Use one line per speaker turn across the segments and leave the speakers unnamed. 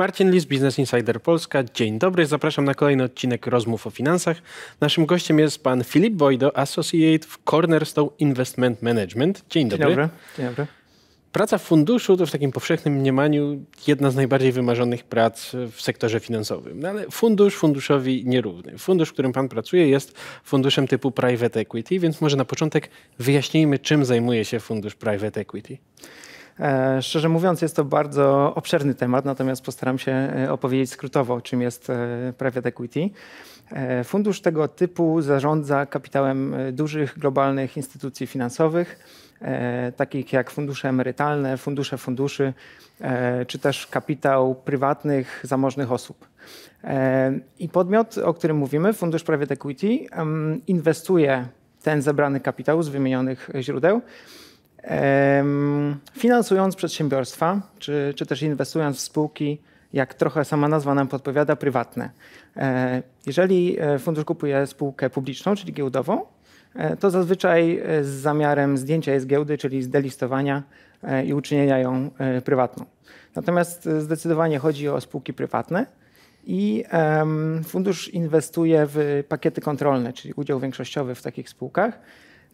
Marcin Lis, Business Insider Polska. Dzień dobry, zapraszam na kolejny odcinek Rozmów o Finansach. Naszym gościem jest pan Filip Bojdo, Associate w Cornerstone Investment Management. Dzień dobry.
Dzień dobry. Dzień dobry.
Praca w funduszu to w takim powszechnym mniemaniu jedna z najbardziej wymarzonych prac w sektorze finansowym. No ale fundusz funduszowi nierówny. Fundusz, w którym pan pracuje jest funduszem typu private equity, więc może na początek wyjaśnijmy, czym zajmuje się fundusz private equity.
E, szczerze mówiąc, jest to bardzo obszerny temat, natomiast postaram się e, opowiedzieć skrótowo, czym jest e, private equity. Fundusz tego typu zarządza kapitałem dużych globalnych instytucji finansowych, takich jak fundusze emerytalne, fundusze funduszy, czy też kapitał prywatnych, zamożnych osób. I podmiot, o którym mówimy, fundusz private equity, inwestuje ten zebrany kapitał z wymienionych źródeł finansując przedsiębiorstwa, czy, czy też inwestując w spółki, jak trochę sama nazwa nam podpowiada, prywatne. E, jeżeli e, fundusz kupuje spółkę publiczną, czyli giełdową, e, to zazwyczaj z zamiarem zdjęcia jej z giełdy, czyli zdelistowania i uczynienia ją prywatną. Natomiast zdecydowanie chodzi o spółki prywatne i fundusz inwestuje w pakiety kontrolne, czyli udział większościowy w takich spółkach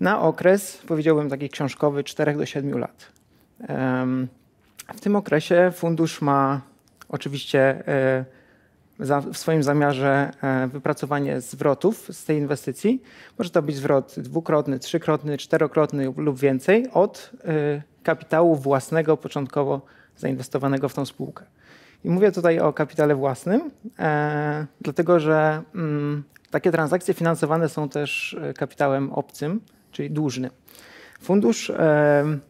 na okres, powiedziałbym taki książkowy, 4 do 7 lat. W tym okresie fundusz ma oczywiście e, w swoim zamiarze e, wypracowanie zwrotów z tej inwestycji. Może to być zwrot dwukrotny, trzykrotny, czterokrotny lub więcej od e, kapitału własnego początkowo zainwestowanego w tą spółkę. I mówię tutaj o kapitale własnym, dlatego że mm, takie transakcje finansowane są też kapitałem obcym, czyli dłużny. Fundusz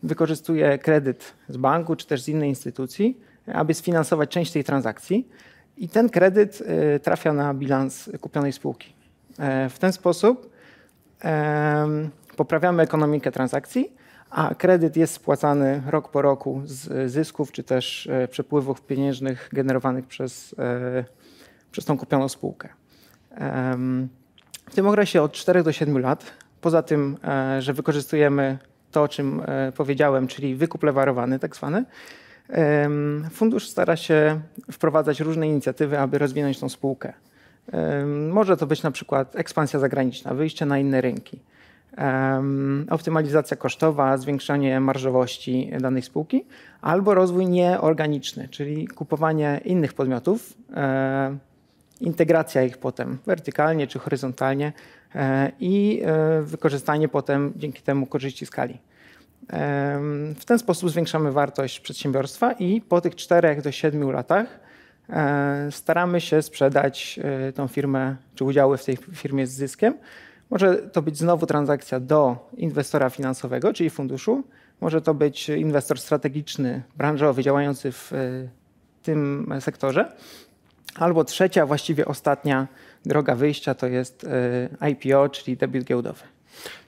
wykorzystuje kredyt z banku czy też z innej instytucji, aby sfinansować część tej transakcji i ten kredyt e, trafia na bilans kupionej spółki. E, w ten sposób poprawiamy ekonomikę transakcji, a kredyt jest spłacany rok po roku z zysków czy też e, przepływów pieniężnych generowanych przez, przez tą kupioną spółkę. W tym okresie od 4 do 7 lat Poza tym, e, że wykorzystujemy to, o czym e, powiedziałem, czyli wykup lewarowany tak zwany, fundusz stara się wprowadzać różne inicjatywy, aby rozwinąć tą spółkę. Może to być na przykład ekspansja zagraniczna, wyjście na inne rynki, optymalizacja kosztowa, zwiększanie marżowości danej spółki, albo rozwój nieorganiczny, czyli kupowanie innych podmiotów, e, integracja ich potem wertykalnie czy horyzontalnie i e, wykorzystanie potem dzięki temu korzyści skali. E, w ten sposób zwiększamy wartość przedsiębiorstwa i po tych 4 do 7 latach staramy się sprzedać tą firmę czy udziały w tej firmie z zyskiem. Może to być znowu transakcja do inwestora finansowego, czyli funduszu. Może to być inwestor strategiczny, branżowy, działający w tym sektorze. Albo trzecia, właściwie ostatnia droga wyjścia to jest e, IPO, czyli debiut giełdowy.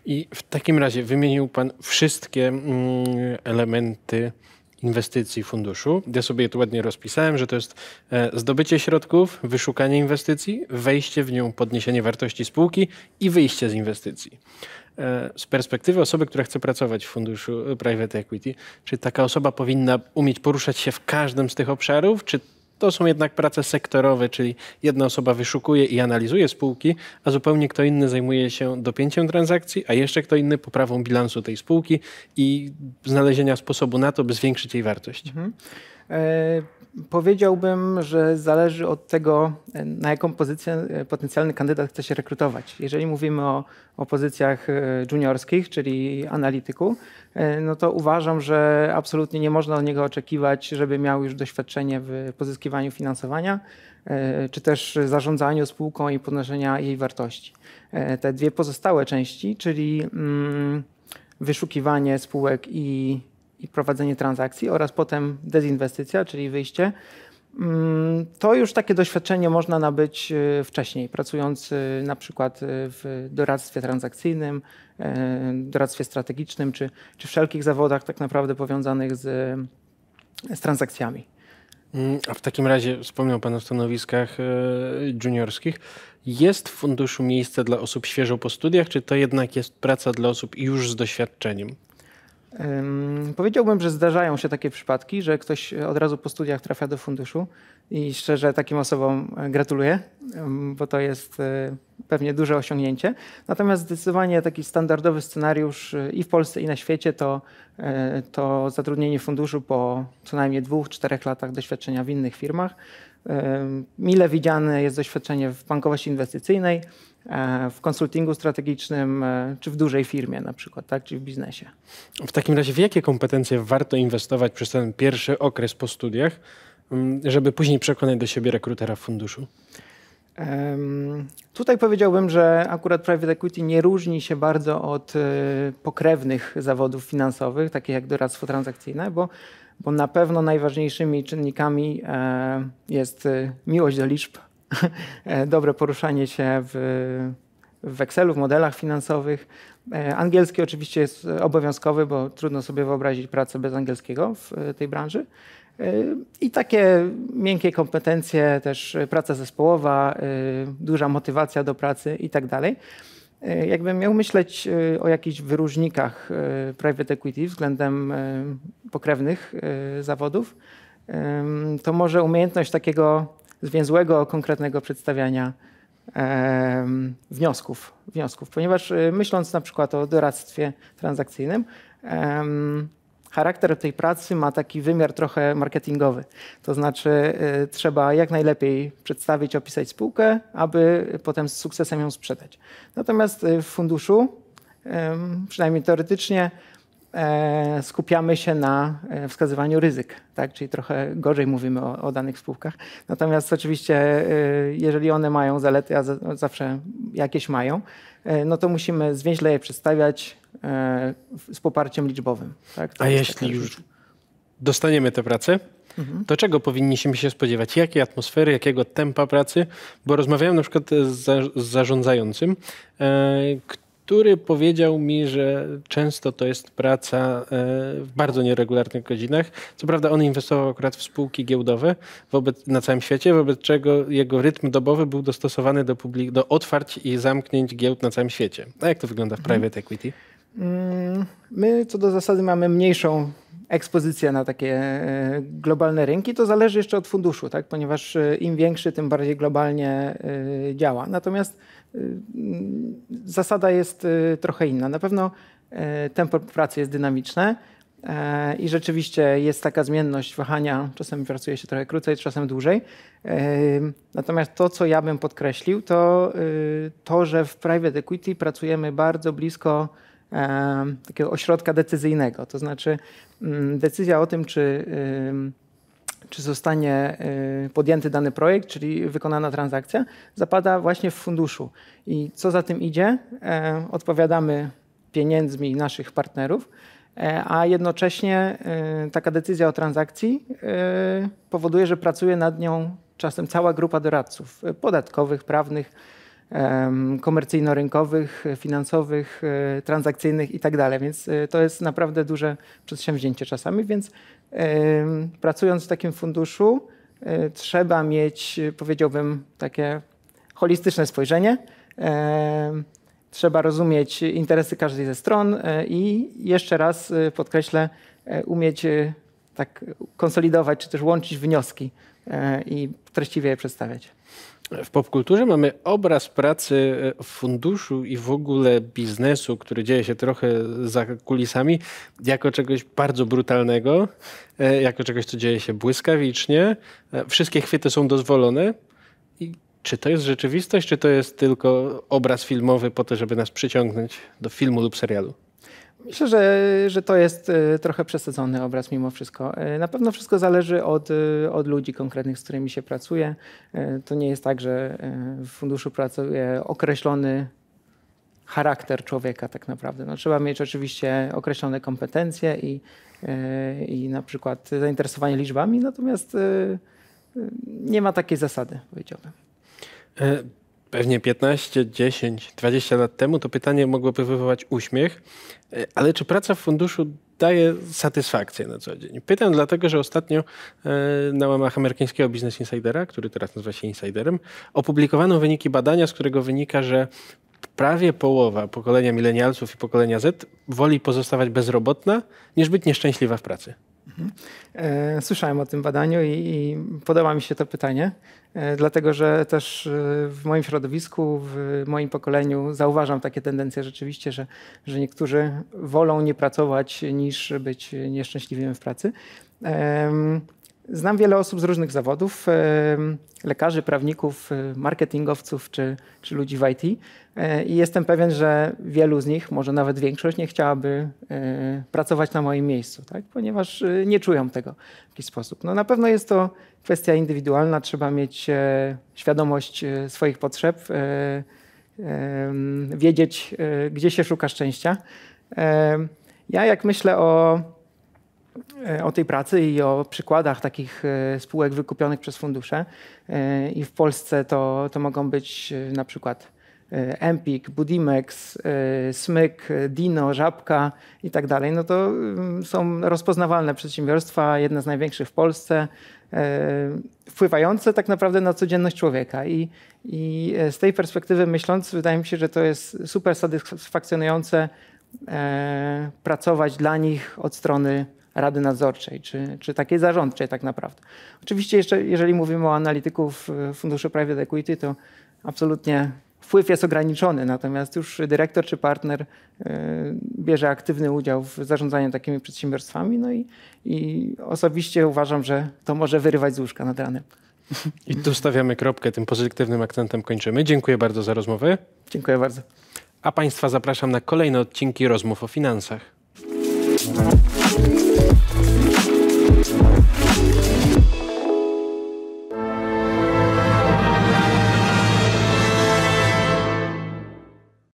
I w takim razie wymienił Pan wszystkie mm, elementy inwestycji funduszu. Ja sobie tu ładnie rozpisałem, że to jest e, zdobycie środków, wyszukanie inwestycji, wejście w nią, podniesienie wartości spółki i wyjście z inwestycji. E, z perspektywy osoby, która chce pracować w funduszu private equity, czy taka osoba powinna umieć poruszać się w każdym z tych obszarów, czy to są jednak prace sektorowe, czyli jedna osoba wyszukuje i analizuje spółki, a zupełnie kto inny zajmuje się dopięciem transakcji, a jeszcze kto inny poprawą bilansu tej spółki i znalezienia sposobu na to, by zwiększyć jej wartość. Mhm.
E Powiedziałbym, że zależy od tego, na jaką pozycję e, potencjalny kandydat chce się rekrutować. Jeżeli mówimy o, o pozycjach e, juniorskich, czyli analityku, e, no to uważam, że absolutnie nie można od niego oczekiwać, żeby miał już doświadczenie w pozyskiwaniu finansowania, czy też zarządzaniu spółką i podnoszenia jej wartości. Te dwie pozostałe części, czyli mm, wyszukiwanie spółek i i prowadzenie transakcji oraz potem dezinwestycja, czyli wyjście. Mm, to już takie doświadczenie można nabyć e, wcześniej, pracując e, na przykład e, w doradztwie transakcyjnym, doradztwie strategicznym, czy, czy wszelkich zawodach tak naprawdę powiązanych z, z transakcjami.
Mm, a w takim razie wspomniał Pan o stanowiskach juniorskich. Jest w funduszu miejsce dla osób świeżo po studiach, czy to jednak jest praca dla osób już z doświadczeniem?
Powiedziałbym, że zdarzają się takie przypadki, że ktoś od razu po studiach trafia do funduszu i szczerze takim osobom gratuluję, bo to jest e, pewnie duże osiągnięcie. Natomiast zdecydowanie taki standardowy scenariusz e, i w Polsce, i na świecie to, e, to zatrudnienie funduszu po co najmniej dwóch, czterech latach doświadczenia w innych firmach. Mile widziane jest doświadczenie w bankowości inwestycyjnej, E, w konsultingu strategicznym, e, czy w dużej firmie na przykład, tak, czy w biznesie.
W takim razie w jakie kompetencje warto inwestować przez ten pierwszy okres po studiach, mm, żeby później przekonać do siebie rekrutera w funduszu?
Tutaj powiedziałbym, że akurat private equity nie różni się bardzo od e, pokrewnych zawodów finansowych, takich jak doradztwo transakcyjne, bo, bo na pewno najważniejszymi czynnikami jest miłość do liczb, E, dobre poruszanie się w, w Excelu, w modelach finansowych. E, angielski oczywiście jest obowiązkowy, bo trudno sobie wyobrazić pracę bez angielskiego w e, tej branży. I takie miękkie kompetencje, też praca zespołowa, duża motywacja do pracy i tak dalej. Jakbym miał myśleć o jakichś wyróżnikach private equity względem pokrewnych zawodów, to może umiejętność takiego zwięzłego, konkretnego przedstawiania wniosków, wniosków, ponieważ y, myśląc na przykład o doradztwie transakcyjnym, charakter tej pracy ma taki wymiar trochę marketingowy. To znaczy y, trzeba jak najlepiej przedstawić, opisać spółkę, aby potem z sukcesem ją sprzedać. Natomiast y, w funduszu, przynajmniej teoretycznie, skupiamy się na e, wskazywaniu ryzyk, tak? czyli trochę gorzej mówimy o, o danych spółkach. Natomiast oczywiście, e, jeżeli one mają zalety, a zawsze jakieś mają, no to musimy zwięźle je przedstawiać z poparciem liczbowym. Tak?
a jeśli już dostaniemy tę pracę, mhm. to czego powinniśmy się spodziewać? Jakiej atmosfery, jakiego tempa pracy? Bo rozmawiałem na przykład z, z zarządzającym, który powiedział mi, że często to jest praca e, w bardzo nieregularnych godzinach. Co prawda on inwestował akurat w spółki giełdowe wobec, na całym świecie, wobec czego jego rytm dobowy był dostosowany do, publik- do otwarć i zamknięć giełd na całym świecie. A jak to wygląda w mhm. private equity?
Mm, my co do zasady mamy mniejszą ekspozycję na takie e, globalne rynki, to zależy jeszcze od funduszu, tak? ponieważ e, im większy, tym bardziej globalnie działa. Natomiast zasada jest trochę inna. Na pewno tempo pracy jest dynamiczne i rzeczywiście jest taka zmienność wahania. Czasem pracuje się trochę krócej, czasem dłużej. Natomiast to, co ja bym podkreślił, to to, że w private equity pracujemy bardzo blisko takiego ośrodka decyzyjnego. To znaczy mm, decyzja o tym, czy czy zostanie y, podjęty dany projekt, czyli wykonana transakcja, zapada właśnie w funduszu. I co za tym idzie, e, odpowiadamy pieniędzmi naszych partnerów, e, a jednocześnie e, taka decyzja o transakcji powoduje, że pracuje nad nią czasem cała grupa doradców podatkowych, prawnych, komercyjno-rynkowych, finansowych, transakcyjnych i tak. Więc to jest naprawdę duże przedsięwzięcie czasami, więc pracując w takim funduszu, e, trzeba mieć, powiedziałbym, takie holistyczne spojrzenie. Trzeba rozumieć interesy każdej ze stron e, i jeszcze raz e, podkreślę, umieć tak konsolidować czy też łączyć wnioski i treściwie je przedstawiać.
W popkulturze mamy obraz pracy w funduszu i w ogóle biznesu, który dzieje się trochę za kulisami, jako czegoś bardzo brutalnego, e, jako czegoś, co dzieje się błyskawicznie. E, wszystkie chwyty są dozwolone. I czy to jest rzeczywistość, czy to jest tylko obraz filmowy po to, żeby nas przyciągnąć do filmu lub serialu?
Myślę, że, że to jest e, trochę przesadzony obraz mimo wszystko. E, na pewno wszystko zależy od, e, od ludzi konkretnych, z którymi się pracuje. To nie jest tak, że w funduszu pracuje określony charakter człowieka tak naprawdę. No, trzeba mieć oczywiście określone kompetencje i, i na przykład zainteresowanie liczbami, natomiast nie ma takiej zasady, powiedziałbym
pewnie 15, 10, 20 lat temu to pytanie mogłoby wywołać uśmiech, e, ale czy praca w funduszu daje satysfakcję na co dzień? Pytam dlatego, że ostatnio e, na łamach amerykańskiego Business Insidera, który teraz nazywa się Insiderem, opublikowano wyniki badania, z którego wynika, że prawie połowa pokolenia milenialsów i pokolenia Z woli pozostawać bezrobotna, niż być nieszczęśliwa w pracy.
E, słyszałem o tym badaniu i, i podoba mi się to pytanie, e, dlatego że też e, w moim środowisku, w moim pokoleniu zauważam takie tendencje rzeczywiście, że, że niektórzy wolą nie pracować niż być nieszczęśliwym w pracy. Znam wiele osób z różnych zawodów, lekarzy, prawników, marketingowców czy, czy ludzi w IT i jestem pewien, że wielu z nich, może nawet większość, nie chciałaby pracować na moim miejscu, tak? ponieważ nie czują tego w jakiś sposób. No, na pewno jest to kwestia indywidualna, trzeba mieć e, świadomość e, swoich potrzeb, e, wiedzieć, gdzie się szuka szczęścia. Ja jak myślę o E, o tej pracy i o przykładach takich e, spółek wykupionych przez fundusze. E, I w Polsce to, to mogą być na przykład Empik, Budimex, Smyk, Dino, Żabka i tak dalej. No to mm, są rozpoznawalne przedsiębiorstwa, jedne z największych w Polsce, wpływające tak naprawdę na codzienność człowieka. I, I z tej perspektywy myśląc, wydaje mi się, że to jest super satysfakcjonujące pracować dla nich od strony rady nadzorczej, czy, czy takiej zarządczej tak naprawdę. Oczywiście jeszcze, jeżeli mówimy o analityków e, Funduszu Private Equity, to absolutnie wpływ jest ograniczony, natomiast już dyrektor czy partner e, bierze aktywny udział w zarządzaniu takimi przedsiębiorstwami, no i, i osobiście uważam, że to może wyrywać z łóżka nad ranem.
I tu stawiamy kropkę, tym pozytywnym akcentem kończymy. Dziękuję bardzo za rozmowę.
Dziękuję bardzo.
A Państwa zapraszam na kolejne odcinki rozmów o finansach.